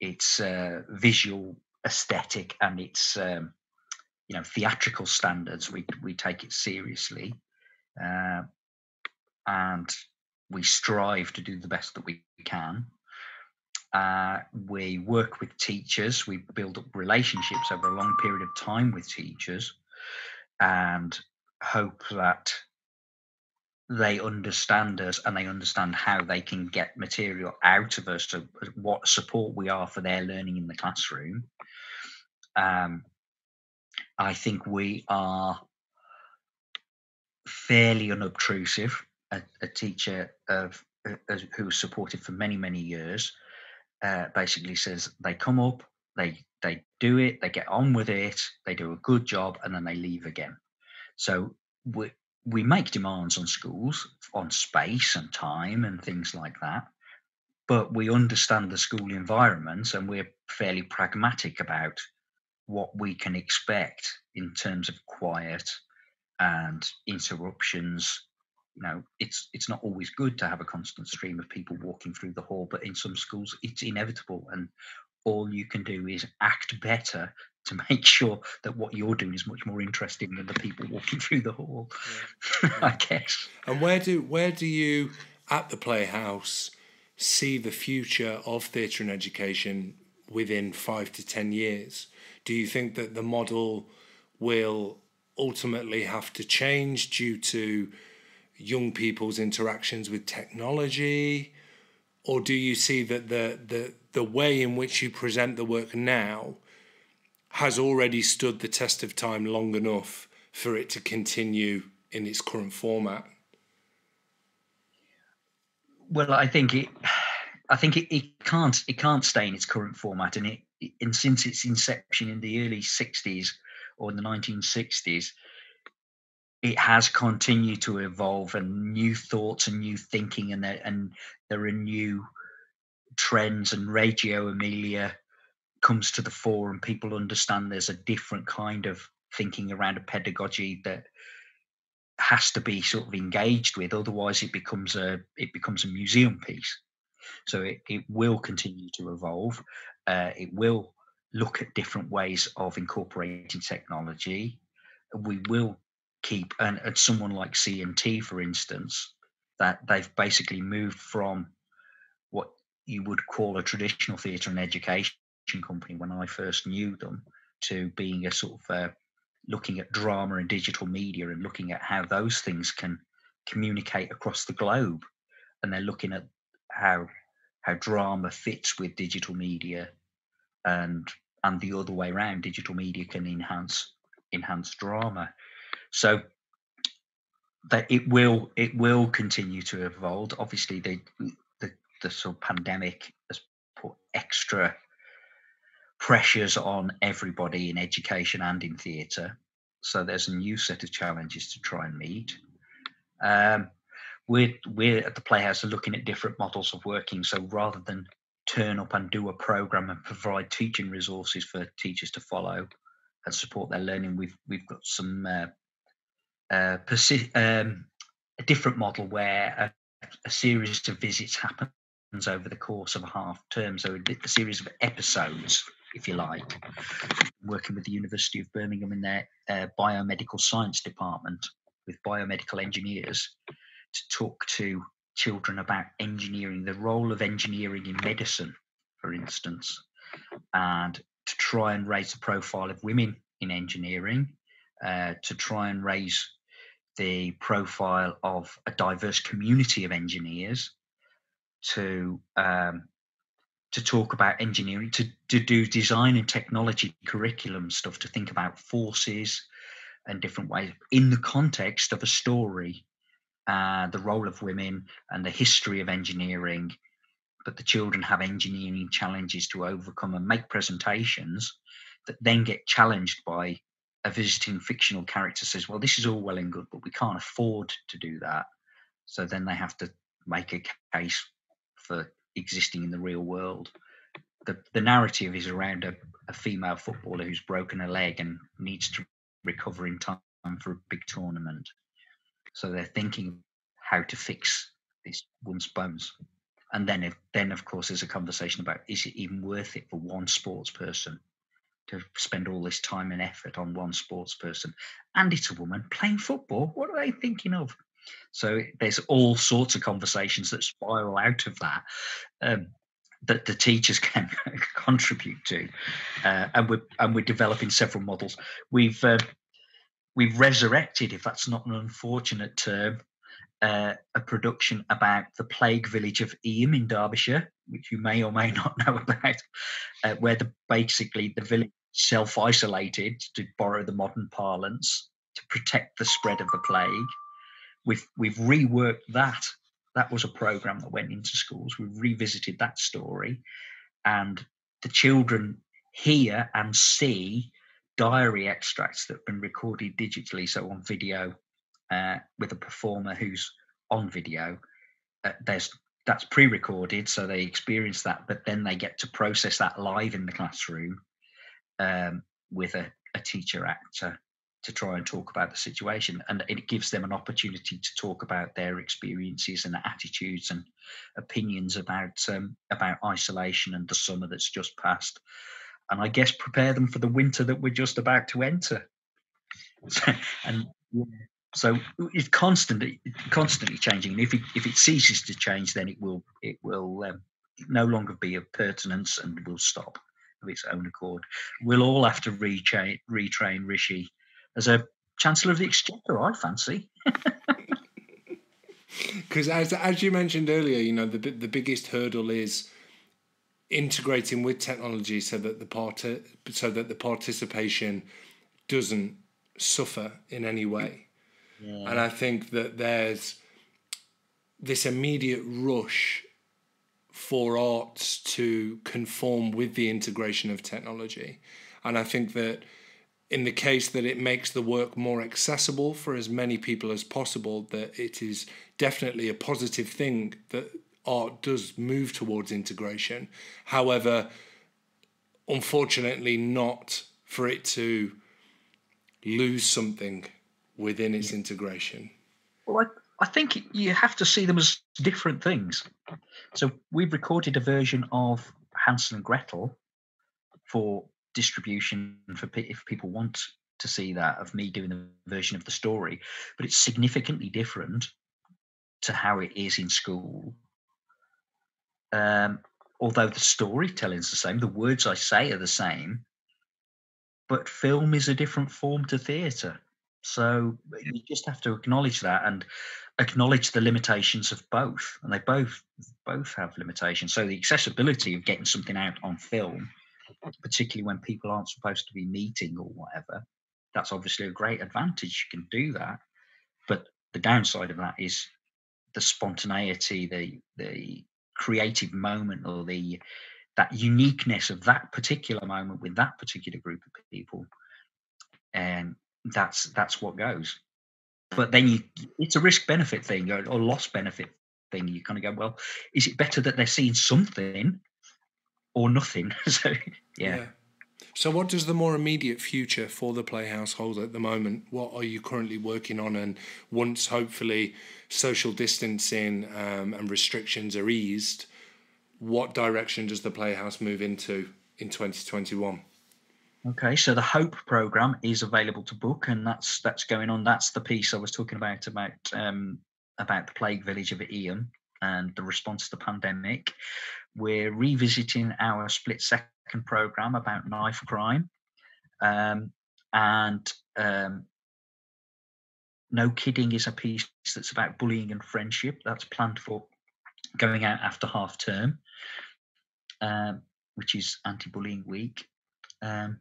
its uh, visual aesthetic and its um, you know theatrical standards. We we take it seriously, uh, and we strive to do the best that we can. Uh, we work with teachers. We build up relationships over a long period of time with teachers, and hope that they understand us and they understand how they can get material out of us to what support we are for their learning in the classroom. Um, I think we are fairly unobtrusive. A, a teacher of uh, who's supported for many many years uh, basically says they come up, they they do it, they get on with it, they do a good job, and then they leave again. So we we make demands on schools on space and time and things like that but we understand the school environment and we're fairly pragmatic about what we can expect in terms of quiet and interruptions you know it's it's not always good to have a constant stream of people walking through the hall but in some schools it's inevitable and all you can do is act better to *laughs* make sure that what you're doing is much more interesting than the people walking through the hall. *laughs* Yeah. I guess. And where do where do you at the Playhouse see the future of theatre and education within five to ten years? Do you think that the model will ultimately have to change due to young people's interactions with technology? Or do you see that the the the way in which you present the work now has already stood the test of time long enough for it to continue in its current format? Well, I think it. I think it, it can't it can't stay in its current format, and it and since its inception in the early '60s or in the 1960s, it has continued to evolve, and new thoughts and new thinking, and there and there are new trends and Reggio Emilia comes to the fore and people understand there's a different kind of thinking around a pedagogy that has to be sort of engaged with otherwise it becomes a it becomes a museum piece so it, it will continue to evolve uh, it will look at different ways of incorporating technology. We will keep, and, and someone like C&T, for instance, that they've basically moved from what you would call a traditional theatre and education company when I first knew them to being a sort of uh, looking at drama and digital media and looking at how those things can communicate across the globe. And they're looking at how how drama fits with digital media and and the other way around. Digital media can enhance enhance drama so that it will it will continue to evolve. Obviously the the, sort of pandemic has put extra pressures on everybody in education and in theatre. So there's a new set of challenges to try and meet. Um, we're we're at the Playhouse are looking at different models of working. So rather than turn up and do a program and provide teaching resources for teachers to follow and support their learning, we've we've got some uh, persi- um, a different model where a, a, series of visits happens over the course of a half term. So a, a series of episodes, if you like, working with the University of Birmingham in their uh, biomedical science department with biomedical engineers to talk to children about engineering, the role of engineering in medicine, for instance, and to try and raise the profile of women in engineering, uh, to try and raise the profile of a diverse community of engineers, to um, to talk about engineering, to, to do design and technology curriculum stuff, to think about forces and different ways in the context of a story uh, the role of women and the history of engineering. But the children have engineering challenges to overcome and make presentations that then get challenged by a visiting fictional character says, Well, this is all well and good, but we can't afford to do that. So then they have to make a case for existing in the real world. The, the narrative is around a, a female footballer who's broken a leg and needs to recover in time for a big tournament. So they're thinking how to fix this woman's bones. And then, if, then of course, there's a conversation about is it even worth it for one sports person to spend all this time and effort on one sports person? And it's a woman playing football. What are they thinking of? So there's all sorts of conversations that spiral out of that. Um, that the teachers *laughs* can contribute to, uh, and we're and we're developing several models. We've uh, we've resurrected, if that's not an unfortunate term, uh, a production about the plague village of Eyam in Derbyshire, which you may or may *laughs* not know about, uh, where the, basically the village self isolated, to borrow the modern parlance, to protect the spread of the plague. We've, we've reworked that. That was a program that went into schools. We've revisited that story, and the children hear and see diary extracts that have been recorded digitally, so on video, uh, with a performer who's on video. Uh, there's that's pre-recorded, so they experience that, but then they get to process that live in the classroom um, with a, a teacher actor to try and talk about the situation and it gives them an opportunity to talk about their experiences and attitudes and opinions about um, about isolation and the summer that's just passed and I guess prepare them for the winter that we're just about to enter. *laughs* and so it's constantly constantly changing. And if it if it ceases to change, then it will it will um, no longer be of pertinence and will stop of its own accord. We'll all have to retrain retrain Rishi as a Chancellor of the Exchequer. I fancy. *laughs* Because as as you mentioned earlier, you know the the biggest hurdle is integrating with technology so that the part so that the participation doesn't suffer in any way. Yeah. And I think that there's this immediate rush for arts to conform with the integration of technology. And I think that in the case that it makes the work more accessible for as many people as possible, that it is definitely a positive thing that art does move towards integration. However, unfortunately, not for it to lose something within its integration. Well, I, I think you have to see them as different things. So we've recorded a version of Hansel and Gretel for distribution for if people want to see that of me doing the version of the story, but it's significantly different to how it is in school. Um, although the storytelling is the same, the words I say are the same, but film is a different form to theatre. So you just have to acknowledge that and acknowledge the limitations of both, and they both both have limitations. So the accessibility of getting something out on film, particularly when people aren't supposed to be meeting or whatever, that's obviously a great advantage. You can do that, but the downside of that is the spontaneity, the the creative moment, or the that uniqueness of that particular moment with that particular group of people, and that's that's what goes. But then you, it's a risk benefit thing or, or loss benefit thing. You kind of go, well, is it better that they're seeing something or nothing? *laughs* so yeah. yeah. So, what does the more immediate future for the Playhouse hold at the moment? What are you currently working on? And once hopefully social distancing um, and restrictions are eased, what direction does the Playhouse move into in 2021? Okay, so the Hope program is available to book, and that's that's going on. That's the piece I was talking about about um, about the plague village of Eyam and the response to the pandemic. We're revisiting our split second program about knife crime, um, and um, no kidding is a piece that's about bullying and friendship. That's planned for going out after half term, um, which is anti-bullying week. Um,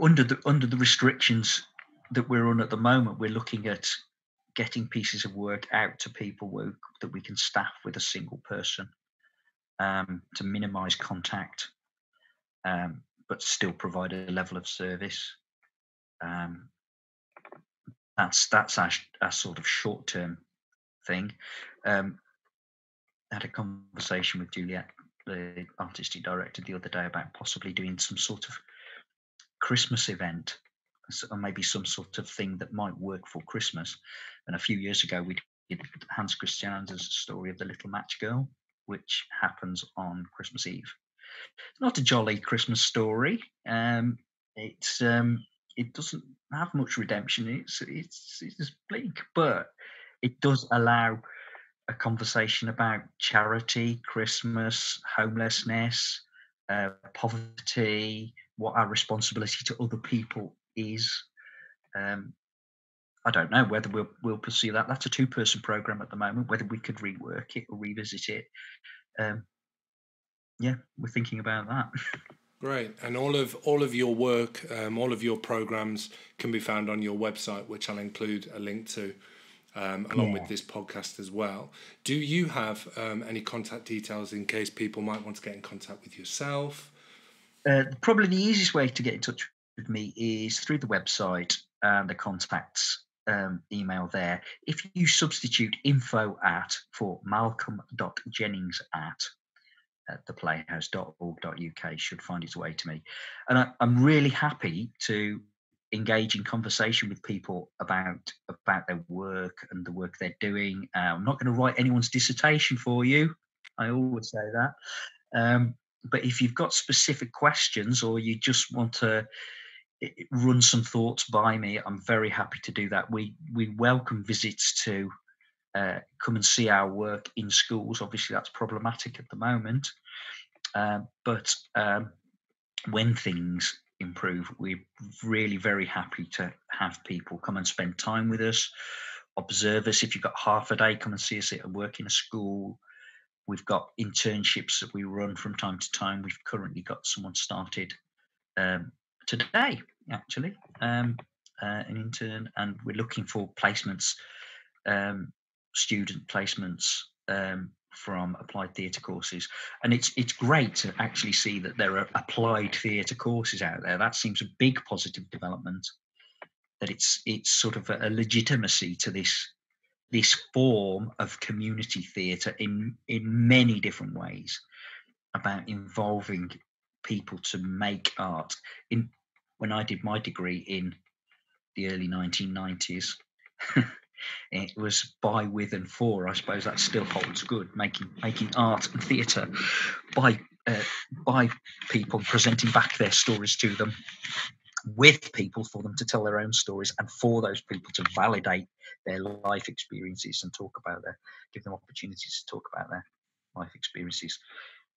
under the under the restrictions that we're on at the moment, we're looking at getting pieces of work out to people that we can staff with a single person um, to minimise contact, um, but still provide a level of service. Um, that's that's our, our sort of short term thing. Um, I had a conversation with Juliet the artistic director the other day about possibly doing some sort of Christmas event or maybe some sort of thing that might work for Christmas. And a few years ago, we did Hans Christian Andersen's story of the Little Match Girl, which happens on Christmas Eve. Not a jolly Christmas story. Um, it's um, it doesn't have much redemption. It's it's it's bleak, but it does allow a conversation about charity, Christmas, homelessness, uh, poverty, what our responsibility to other people is. Um, I don't know whether we'll we'll pursue that. That's a two-person program at the moment. Whether we could rework it or revisit it, um, yeah, we're thinking about that. Great, and all of all of your work, um, all of your programs can be found on your website, which I'll include a link to um, along yeah. with this podcast as well. Do you have um, any contact details in case people might want to get in contact with yourself? Uh, probably the easiest way to get in touch with me is through the website and the contacts um, email there. If you substitute info at for malcolm.jennings at at theplayhouse.org.uk should find its way to me. And I, I'm really happy to engage in conversation with people about about their work and the work they're doing. Uh, I'm not going to write anyone's dissertation for you. I always say that. Um, but if you've got specific questions or you just want to run some thoughts by me, I'm very happy to do that. We we welcome visits to uh, come and see our work in schools. Obviously, that's problematic at the moment, uh, but um, when things improve. We're really very happy to have people come and spend time with us, observe us. If you've got half a day, come and see us at work in a school. We've got internships that we run from time to time. We've currently got someone started um, today, actually, um, uh, an intern, and we're looking for placements, um, student placements um, from applied theatre courses. And it's it's great to actually see that there are applied theatre courses out there. That seems a big positive development that it's it's sort of a, legitimacy to this this form of community theatre in in many different ways about involving people to make art. In when i did my degree in the early 1990s *laughs* it was by, with, and for. I suppose that still holds good. Making making art and theatre by uh, by people presenting back their stories to them with people for them to tell their own stories and for those people to validate their life experiences and talk about their give them opportunities to talk about their life experiences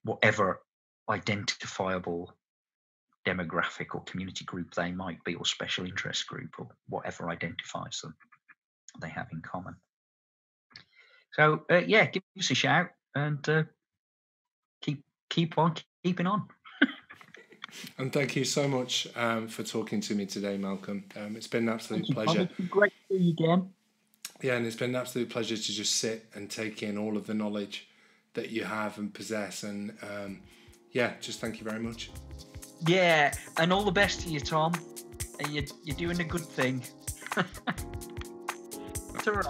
whatever identifiable demographic or community group they might be or special interest group or whatever identifies them they have in common so uh, yeah give us a shout and uh, keep keep on keeping on *laughs* and thank you so much um, for talking to me today, Malcolm. Um, it's been an absolute pleasure. Great to see you again. Yeah, and it's been an absolute pleasure to just sit and take in all of the knowledge that you have and possess. And um, yeah, just thank you very much. Yeah, and all the best to you, Tom. You're, you're doing a good thing. *laughs* Turn.